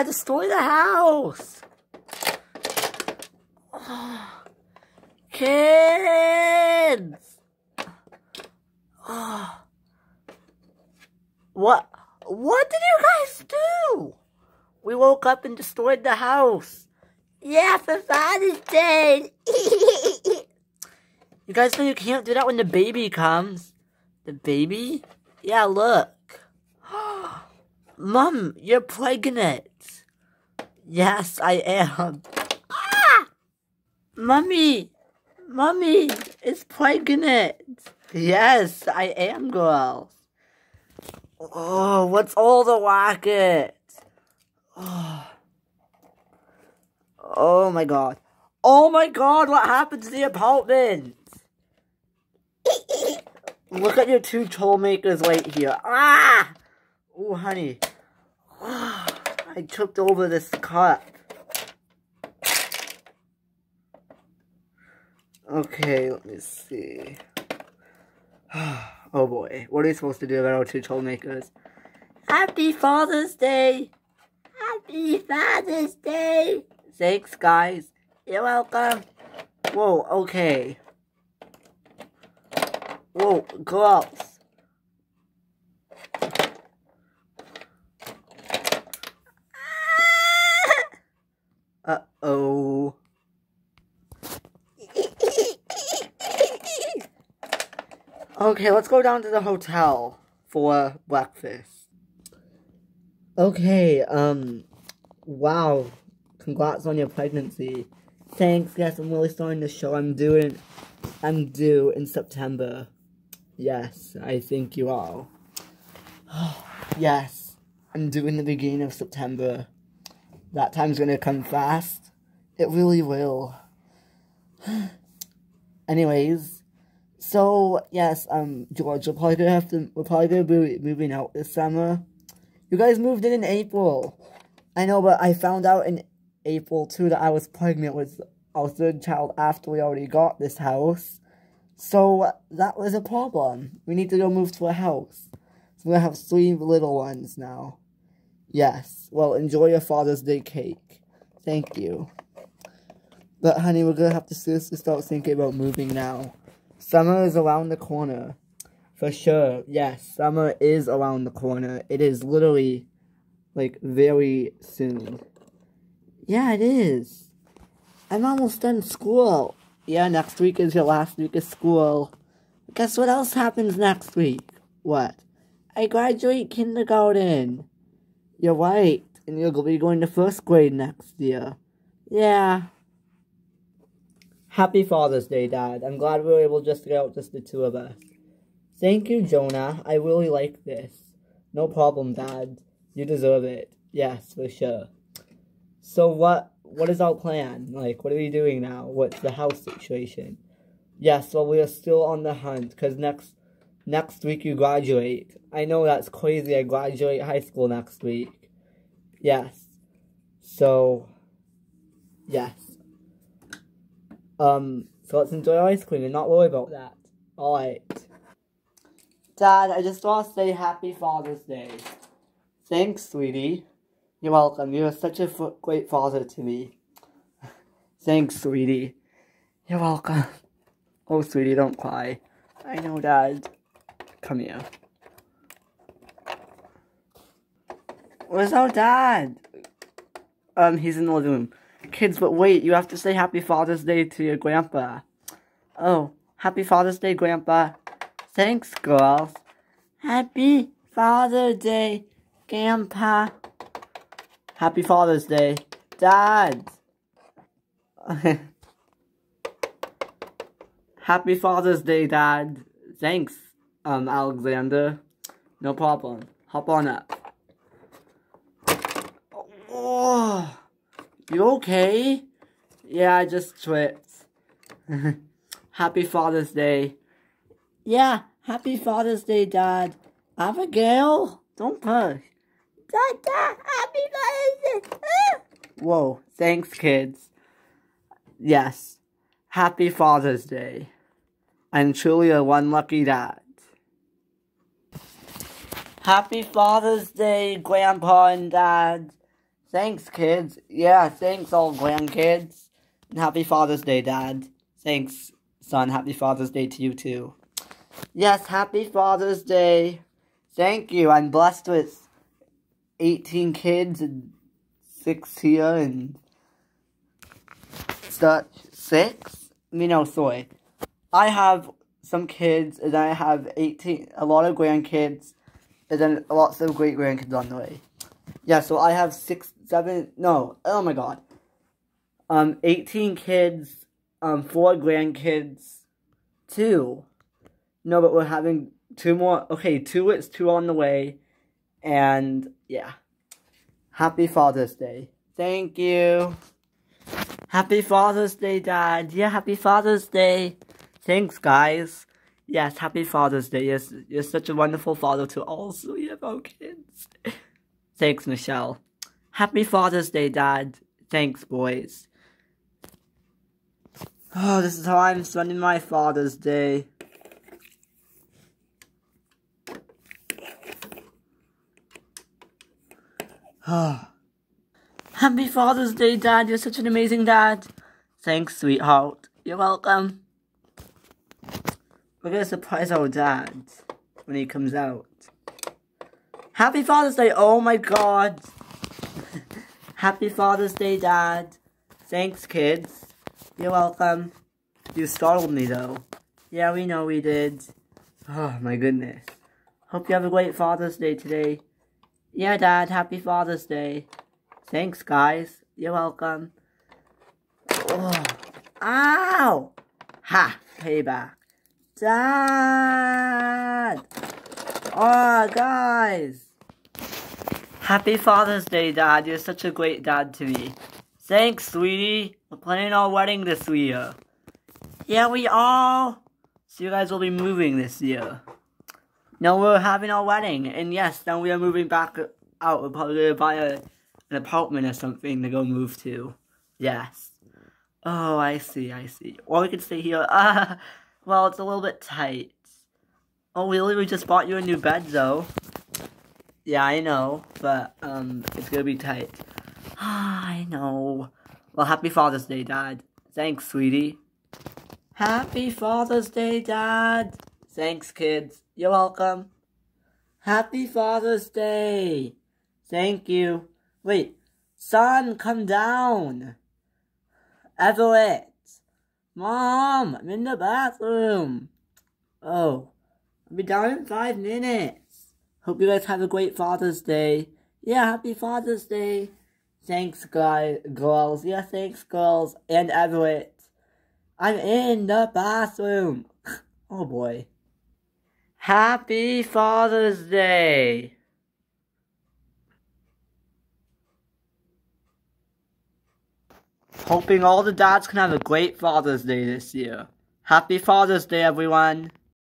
Dad, destroy the house! Oh, kids! Oh. What? What did you guys do? We woke up and destroyed the house. Yeah, for Father's Day. you guys know you can't do that when the baby comes. The baby? Yeah, look. Mom, you're pregnant. Yes, I am. Ah! Mommy, Mommy is pregnant. Yes, I am, girls. Oh, what's all the racket? Oh. oh my god. Oh my god, what happened to the apartment? Look at your two trollmakers right here. Ah! Oh, honey. Oh, I tripped over this cup. Okay, let me see. Oh boy, what are we supposed to do about our two toll makers? Happy Father's Day! Happy Father's Day! Thanks, guys. You're welcome. Whoa, okay. Whoa, girls. Uh-oh. Okay, let's go down to the hotel for breakfast. Okay, um, wow. Congrats on your pregnancy. Thanks, yes, I'm really starting to show. I'm doing, I'm due in September. Yes, I think you are. yes, I'm due in the beginning of September. That time's gonna come fast. It really will. Anyways, so yes, um, George, we're probably gonna have to. We're probably gonna be moving out this summer. You guys moved in in April. I know, but I found out in April too that I was pregnant with our third child after we already got this house. So that was a problem. We need to go move to a house. So we're gonna have three little ones now. Yes. Well, enjoy your Father's Day cake. Thank you. But honey, we're gonna have to seriously start thinking about moving now. Summer is around the corner. For sure. Yes, summer is around the corner. It is literally like very soon. Yeah, it is. I'm almost done school. Yeah, next week is your last week of school. Guess what else happens next week? What? I graduate kindergarten. You're right. And you'll be going to first grade next year. Yeah. Happy Father's Day, Dad. I'm glad we were able just to get out just the two of us. Thank you, Jonah. I really like this. No problem, Dad. You deserve it. Yes, for sure. So what what is our plan? Like, what are we doing now? What's the house situation? Yes, well, we are still on the hunt, because next, next week you graduate. I know that's crazy, I graduate high school next week. Yes. So, yes. Um, so let's enjoy ice cream and not worry about that. Alright. Dad, I just want to say happy Father's Day. Thanks, sweetie. You're welcome. You're such a great father to me. Thanks, sweetie. You're welcome. Oh, sweetie, don't cry. I know, Dad. Come here. Where's our dad? Um, he's in the living room. Kids, but wait, you have to say Happy Father's Day to your grandpa. Oh, Happy Father's Day, Grandpa. Thanks, girls. Happy Father's Day, Grandpa. Happy Father's Day, Dad. Happy Father's Day, Dad. Thanks, um, Alexander. No problem. Hop on up. Oh, you okay? Yeah, I just tripped. Happy Father's Day. Yeah, Happy Father's Day, Dad. Abigail, don't push. Dad, Dad, Happy Father's Day. Ah! Whoa, thanks, kids. Yes, Happy Father's Day. I'm truly a one lucky dad. Happy Father's Day, Grandpa and Dad. Thanks, kids. Yeah, thanks, all grandkids. And happy Father's Day, Dad. Thanks, son. Happy Father's Day to you, too. Yes, happy Father's Day. Thank you. I'm blessed with 18 kids and six here and such. Six? I mean, no, sorry. I have some kids and I have 18, a lot of grandkids and then lots of great grandkids on the way. Yeah, so I have six, seven, no, oh my god. Um, 18 kids, um, four grandkids, two. No, but we're having two more, okay, two, it's two on the way, and, yeah. Happy Father's Day. Thank you. Happy Father's Day, Dad. Yeah, happy Father's Day. Thanks, guys. Yes, happy Father's Day. Yes, you're such a wonderful father to all three of our kids. Thanks, Michelle. Happy Father's Day, Dad. Thanks, boys. Oh, this is how I'm spending my Father's Day. Ah. Happy Father's Day, Dad. You're such an amazing dad. Thanks, sweetheart. You're welcome. We're gonna surprise our dad when he comes out. Happy Father's Day! Oh my god! Happy Father's Day, Dad. Thanks, kids. You're welcome. You startled me, though. Yeah, we know we did. Oh, my goodness. Hope you have a great Father's Day today. Yeah, Dad, happy Father's Day. Thanks, guys. You're welcome. Oh. Ow! Ha! Payback. Dad! Oh, guys! Happy Father's Day, Dad. You're such a great dad to me. Thanks, sweetie. We're planning our wedding this year. Yeah, we are. So you guys will be moving this year. No, we're having our wedding. And yes, now we are moving back out. We're probably going to buy a, an apartment or something to go move to. Yes. Oh, I see, I see. Or we can stay here. Uh, well, it's a little bit tight. Oh, we literally just bought you a new bed, though. Yeah, I know, but, um, it's gonna be tight. I know. Well, happy Father's Day, Dad. Thanks, sweetie. Happy Father's Day, Dad. Thanks, kids. You're welcome. Happy Father's Day. Thank you. Wait, son, come down. Everett. Mom, I'm in the bathroom. Oh, I'll be down in five minutes. Hope you guys have a great Father's Day. Yeah, happy Father's Day. Thanks, guys, girls. Yeah, thanks, girls. And Everett. I'm in the bathroom. oh, boy. Happy Father's Day. Hoping all the dads can have a great Father's Day this year. Happy Father's Day, everyone.